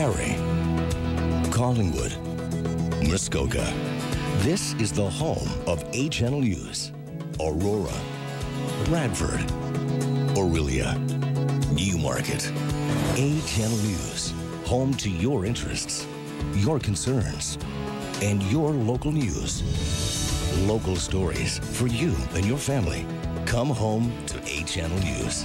Barrie, Collingwood, Muskoka. This is the home of A Channel News. Aurora, Bradford, Orillia, Newmarket. A Channel News, home to your interests, your concerns, and your local news. Local stories for you and your family. Come home to A Channel News.